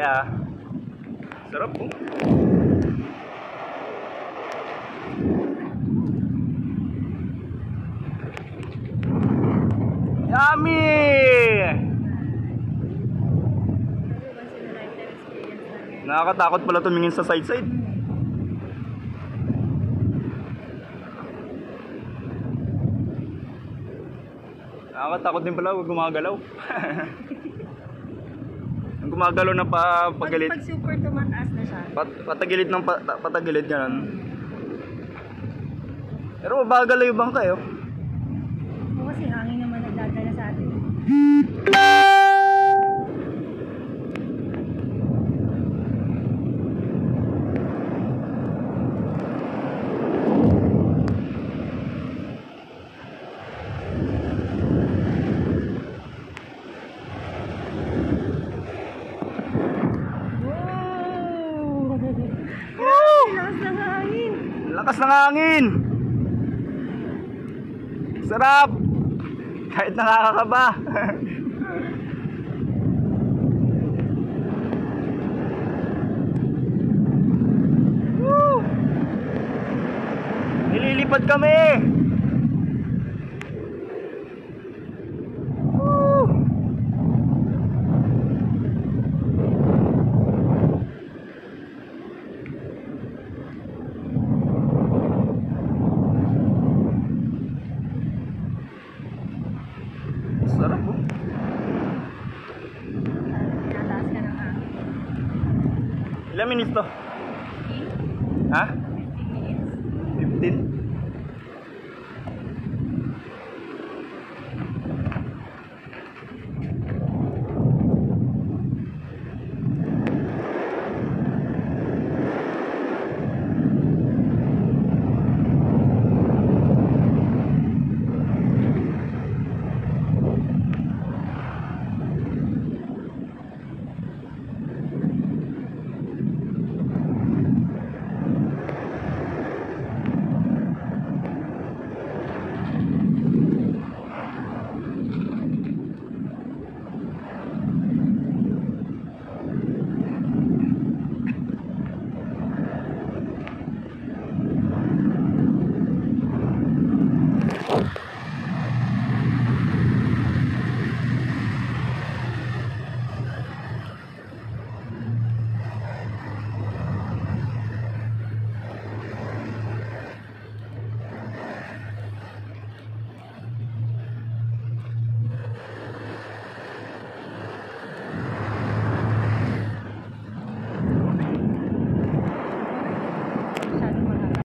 Yeah. Sarap po. Yummy! Lang yan. Nakakatakot pala tumingin sa side side. Nakakatakot din pala huwag gumagalaw. Gumagalaw na pa Pag, pagalit. pag super tumataas na siya, Pat, patagilid ng pa, patagilid ganun. Pero mabagal yung bangka eh. oh. o kasi hangin naman nagdadala sa atin. Wow! Lakas ng hangin! Lakas ng hangin! Sarap! Kahit nakakakaba. Nililipad kami! Ilang minutes to? Ha? 15?